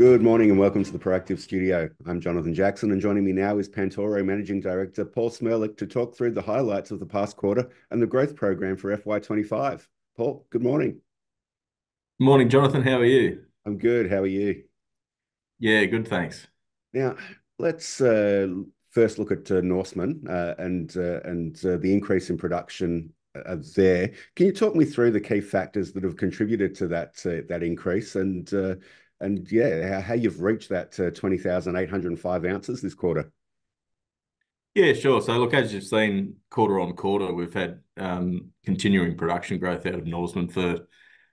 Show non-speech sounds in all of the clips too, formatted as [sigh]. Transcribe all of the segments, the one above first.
Good morning and welcome to the Proactive Studio. I'm Jonathan Jackson, and joining me now is Pantoro Managing Director Paul Cmrlec to talk through the highlights of the past quarter and the growth program for FY25. Paul, good morning. Good morning, Jonathan. How are you? I'm good. How are you? Yeah, good, thanks. Now, let's uh, first look at uh, Norseman uh, and and the increase in production there. Can you talk me through the key factors that have contributed to that that increase and, yeah, how you've reached that 20,805 ounces this quarter? Yeah, sure. So look, as you've seen, quarter on quarter, we've had um, continuing production growth out of Norseman for,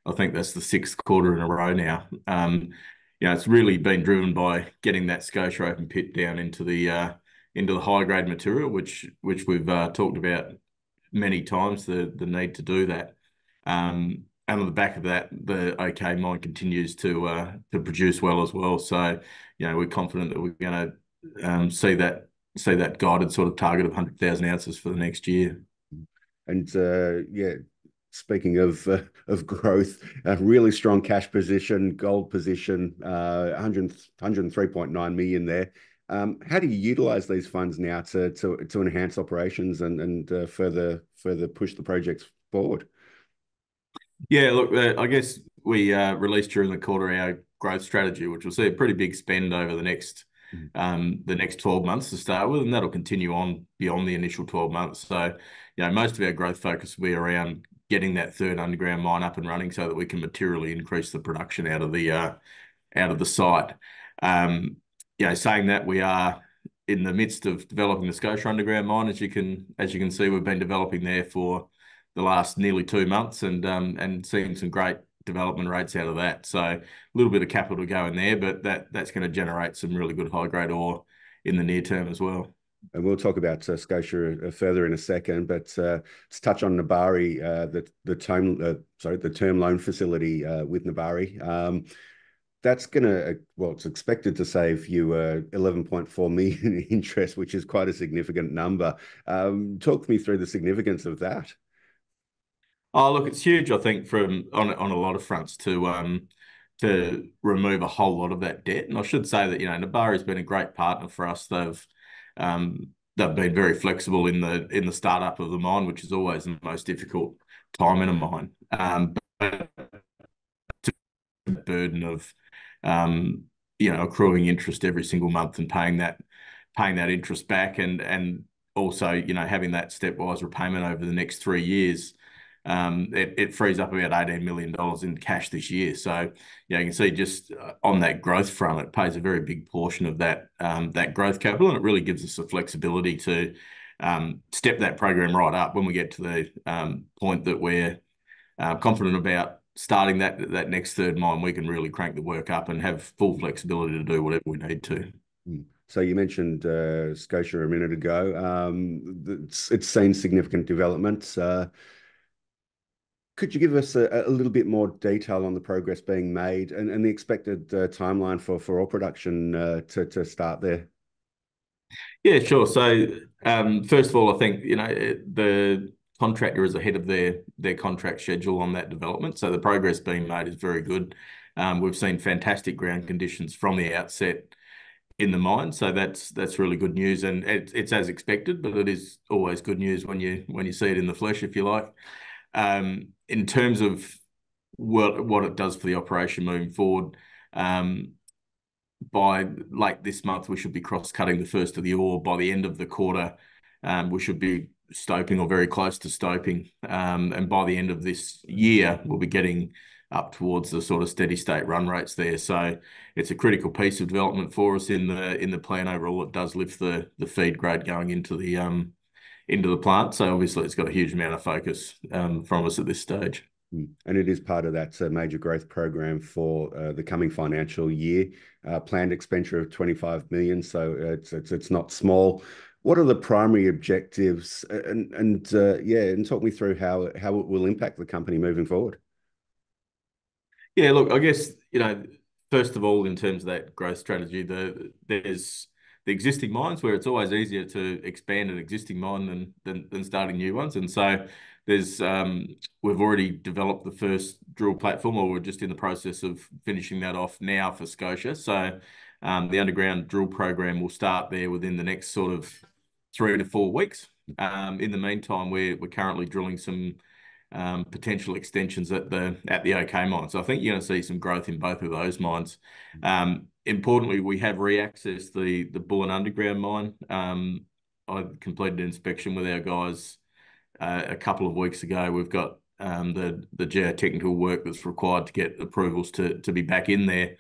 I think that's the sixth quarter in a row now. Um, you know, it's really been driven by getting that Scotia open pit down into the uh, into the high-grade material, which which we've uh, talked about many times, the need to do that. Um, And on the back of that, the OK Mine continues to uh, to produce well as well. So, you know, we're confident that we're going to um, see that see that guided sort of target of 100,000 ounces for the next year. And uh, yeah, speaking of uh, of growth, a really strong cash position, gold position, uh, 100 103.9 million there. Um, how do you utilize these funds now to to, to enhance operations and and further further push the projects forward? Yeah, look, uh, I guess we uh, released during the quarter our growth strategy, which will see a pretty big spend over the next mm-hmm. um, the next 12 months to start with, and that'll continue on beyond the initial 12 months. So, you know, most of our growth focus will be around getting that third underground mine up and running so that we can materially increase the production out of the uh, out of the site. Um, you know, saying that, we are in the midst of developing the Scotia underground mine. As you can as you can see, we've been developing there for the last nearly two months and um, and seeing some great development rates out of that. So a little bit of capital to go in there, but that that's going to generate some really good high-grade ore in the near term as well. And we'll talk about uh, Scotia uh, further in a second, but uh, let's touch on Nebari, the the term sorry the term loan facility with Nebari. Um, that's going to, well, it's expected to save you 11.4 million [laughs] interest, which is quite a significant number. Um, talk me through the significance of that. Oh, look, it's huge, I think, from on on a lot of fronts to um to remove a whole lot of that debt. And I should say that, you know, Nebari has been a great partner for us. They've um, they've been very flexible in the in the startup of the mine, which is always the most difficult time in a mine. Um, But the burden of, um, you know, accruing interest every single month and paying that paying that interest back and and also, you know, having that stepwise repayment over the next three years, Um, it frees up about 18 million dollars in cash this year. So, you know, you can see just uh, on that growth front, it pays a very big portion of that um, that growth capital, and it really gives us the flexibility to um, step that program right up when we get to the point that we're uh, confident about starting that that next third mine. We can really crank the work up and have full flexibility to do whatever we need to. Hmm. So you mentioned uh, Scotia a minute ago. It's seen significant developments. Could you give us a a little bit more detail on the progress being made and and the expected uh, timeline for ore production uh, to to start there? Yeah, sure. So um, first of all, I think, you know, the contractor is ahead of their contract schedule on that development. So the progress being made is very good. Um, we've seen fantastic ground conditions from the outset in the mine. So that's that's really good news. And it's as expected, but it is always good news when you when you see it in the flesh, if you like. Um, In terms of what what it does for the operation moving forward, um, by late this month, we should be cross-cutting the first of the ore. By the end of the quarter, um, we should be stoping or very close to stoping. Um, and by the end of this year, we'll be getting up towards the sort of steady state run rates there. So it's a critical piece of development for us in the in the plan overall. It does lift the feed grade going into the plant. So obviously, it's got a huge amount of focus um, from us at this stage. Hmm. And it is part of that uh, major growth program for uh, the coming financial year, uh, planned expenditure of 25 million. So it's it's not small. What are the primary objectives? And and yeah, and talk me through how how it will impact the company moving forward. Yeah, look, I guess, you know, first of all, in terms of that growth strategy, the there's the existing mines where it's always easier to expand an existing mine than than starting new ones. And so there's um, we've already developed the first drill platform, or we're just in the process of finishing that off now for Scotia. So um, the underground drill program will start there within the next sort of three to four weeks. Um, in the meantime, we're we're currently drilling some um, potential extensions at the at the OK mine. So I think you're going to see some growth in both of those mines. Um, importantly, we have re-accessed the the Bullen underground mine. Um, I completed inspection with our guys uh, a couple of weeks ago. We've got the the geotechnical work that's required to get approvals to to be back in there.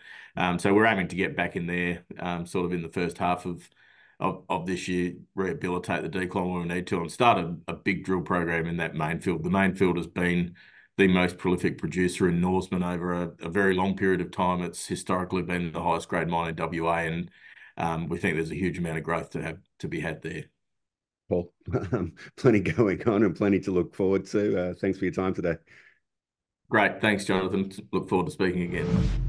So we're aiming to get back in there, sort of in the first half of of, of this year, rehabilitate the decline where we need to, and start a, a big drill program in that main field. The main field has been the most prolific producer in Norseman over a, a, very long period of time. It's historically been the highest grade mine in WA, and um, we think there's a huge amount of growth to have to be had there. Paul, um, [laughs] plenty going on and plenty to look forward to. Uh, thanks for your time today. Great. Thanks, Jonathan. Look forward to speaking again.